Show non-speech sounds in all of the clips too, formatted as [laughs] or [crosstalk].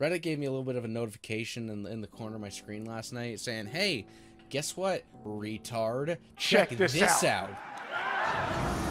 Reddit gave me a little bit of a notification in the, in the corner of my screen last night saying, hey, guess what, retard? Check, Check this this out." out.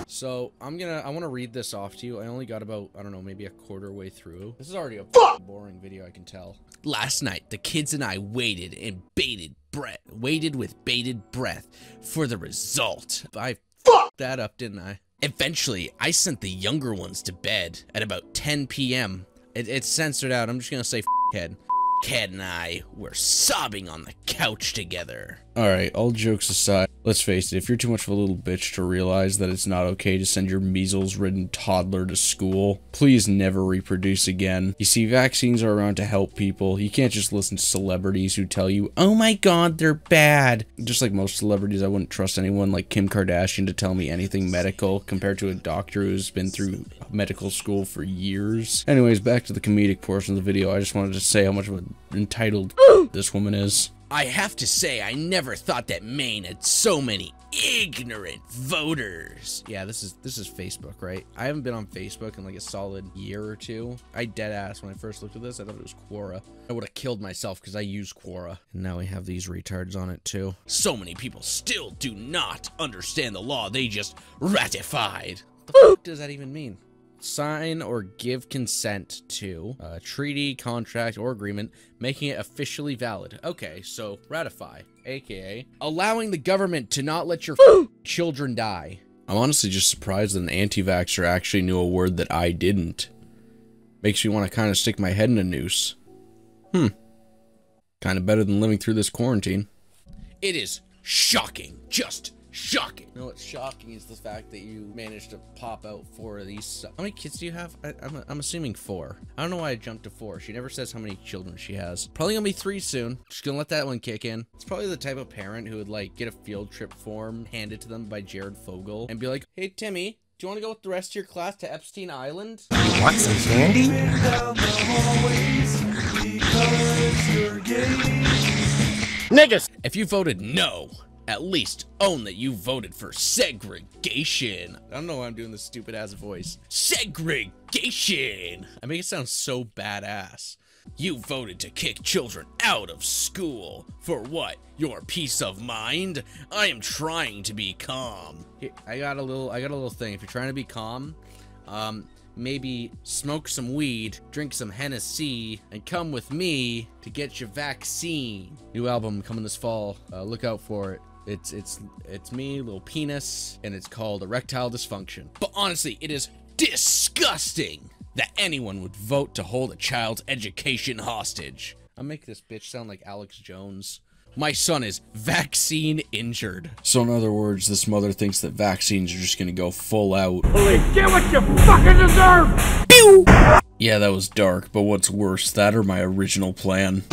So I'm gonna I want to read this off to you. I only got about I don't know maybe a quarter way through. This is already a boring video I can tell. Last night the kids and I waited and baited breath waited with bated breath for the result. I fucked that up didn't I? Eventually I sent the younger ones to bed at about 10 p.m. It, it's censored out. I'm just gonna say head. Cat and I were sobbing on the couch together. Alright, all jokes aside, let's face it, if you're too much of a little bitch to realize that it's not okay to send your measles ridden toddler to school, please never reproduce again. You see, vaccines are around to help people. You can't just listen to celebrities who tell you, oh my god, they're bad. Just like most celebrities, I wouldn't trust anyone like Kim Kardashian to tell me anything medical compared to a doctor who's been through medical school for years. Anyways, back to the comedic portion of the video. I just wanted to say how much of an entitled [gasps] this woman is. I have to say, I never thought that Maine had so many ignorant voters. Yeah, this is this is Facebook, right? I haven't been on Facebook in like a solid year or two. I dead ass when I first looked at this, I thought it was Quora. I would have killed myself because I use Quora. And now we have these retards on it too. So many people still do not understand the law they just ratified. What the fuck does that even mean? Sign or give consent to a treaty, contract, or agreement, making it officially valid. Okay, so ratify, aka allowing the government to not let your [laughs] children die. I'm honestly just surprised that an anti-vaxxer actually knew a word that I didn't. Makes me want to kind of stick my head in a noose. Hmm. Kind of better than living through this quarantine. It is shocking. Just shocking. You know what's shocking is the fact that you managed to pop out four of these. How many kids do you have? I, am I'm assuming four. I don't know why I jumped to four. She never says how many children she has. Probably gonna be three soon. Just gonna let that one kick in. It's probably the type of parent who would like get a field trip form handed to them by Jared Fogle and be like, hey, Timmy, do you want to go with the rest of your class to Epstein Island? Want some candy? Niggas! If you voted no, at least own that you voted for segregation. I don't know why I'm doing this stupid ass voice. Segregation! I make it sound so badass. You voted to kick children out of school. For what? Your peace of mind? I am trying to be calm. I got a little I got a little thing. If you're trying to be calm, um maybe smoke some weed, drink some Hennessy, and come with me to get your vaccine. New album coming this fall. Uh, look out for it. It's it's it's me, little penis, and it's called erectile dysfunction. But honestly, it is disgusting that anyone would vote to hold a child's education hostage. I'll make this bitch sound like Alex Jones. My son is vaccine injured. So in other words, this mother thinks that vaccines are just gonna go full out. Holy Get what you fucking deserve! Pew! Yeah, that was dark, but what's worse, that or my original plan?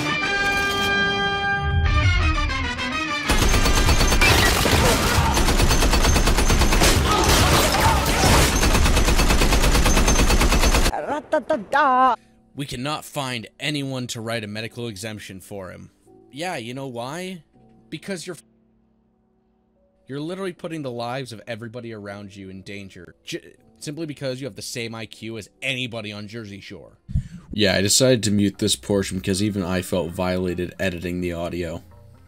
We cannot find anyone to write a medical exemption for him. Yeah, you know why? Because you're you're literally putting the lives of everybody around you in danger. J simply because you have the same IQ as anybody on Jersey Shore. Yeah, I decided to mute this portion because even I felt violated editing the audio.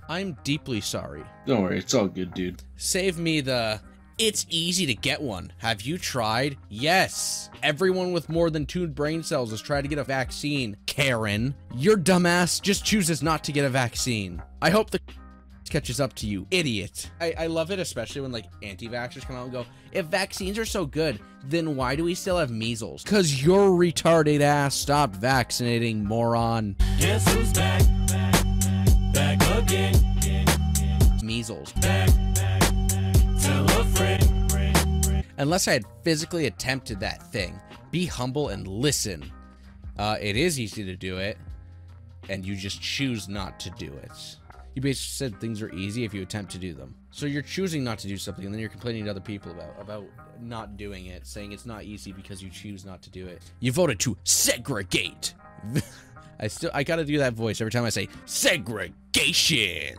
I'm deeply sorry. Don't worry, it's all good, dude. Save me the it's easy to get one. Have you tried? Yes. Everyone with more than two brain cells has tried to get a vaccine. Karen, your dumbass just chooses not to get a vaccine. I hope the [laughs] catches up to you, idiot. I, I love it, especially when like anti-vaxxers come out and go, if vaccines are so good, then why do we still have measles? Cause your retarded ass stopped vaccinating, moron. Guess who's back? Back, back again. Measles. Back, back. Unless I had physically attempted that thing. Be humble and listen. Uh, it is easy to do it, and you just choose not to do it. You basically said things are easy if you attempt to do them. So you're choosing not to do something, and then you're complaining to other people about about not doing it, saying it's not easy because you choose not to do it. You voted to segregate. [laughs] I still I gotta do that voice every time I say segregation.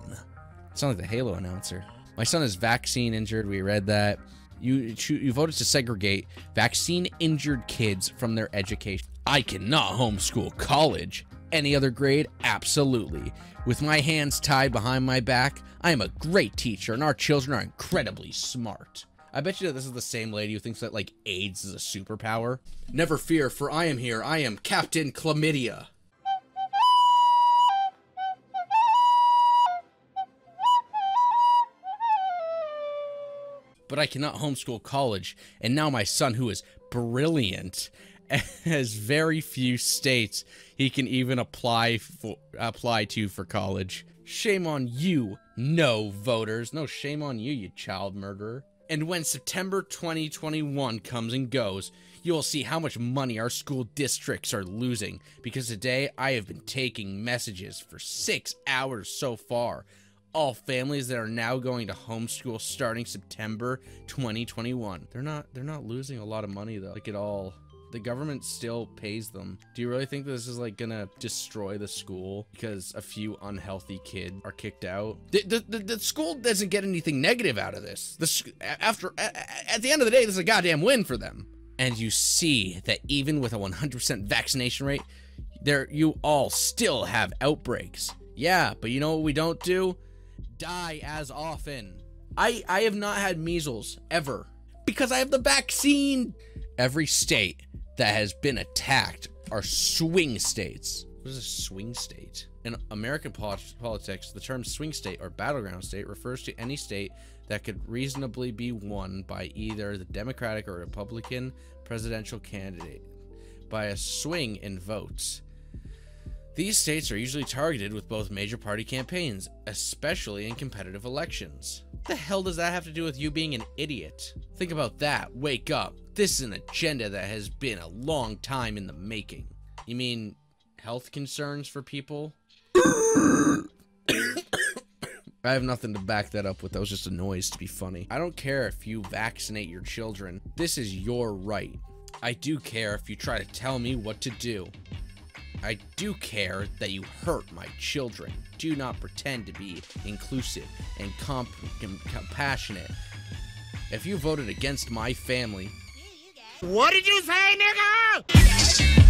Sound like the Halo announcer. My son is vaccine injured. We read that. You you voted to segregate vaccine injured kids from their education. I cannot homeschool college any other grade? Absolutely. With my hands tied behind my back, I am a great teacher and our children are incredibly smart. I bet you that this is the same lady who thinks that, like, AIDS is a superpower. Never fear, for I am here. I am Captain Chlamydia. But I cannot homeschool college, and now my son, who is brilliant, [laughs] has very few states he can even apply for apply to for college. Shame on you, no voters. No shame on you, you child murderer. And when September 2021 comes and goes, you will see how much money our school districts are losing because today I have been taking messages for 6 hours so far. All families that are now going to homeschool starting September 2021. They're not they're not losing a lot of money though. Like at all the government still pays them. Do you really think this is like gonna destroy the school because a few unhealthy kids are kicked out? The, the, the, the school doesn't get anything negative out of this. This after at the end of the day, this is a goddamn win for them. And you see that even with a 100% vaccination rate, there you all still have outbreaks. Yeah, but you know what we don't do? Die as often. I I have not had measles ever because I have the vaccine. Every state that has been attacked are swing states. What is a swing state? In American pol politics, the term swing state or battleground state refers to any state that could reasonably be won by either the Democratic or Republican presidential candidate by a swing in votes. These states are usually targeted with both major party campaigns, especially in competitive elections. What the hell does that have to do with you being an idiot? Think about that. Wake up. This is an agenda that has been a long time in the making. You mean health concerns for people? [coughs] I have nothing to back that up with. That was just a noise to be funny. I don't care if you vaccinate your children. This is your right. I do care if you try to tell me what to do. I do care that you hurt my children. Do not pretend to be inclusive and comp com compassionate. If you voted against my family, What did you say, nigga?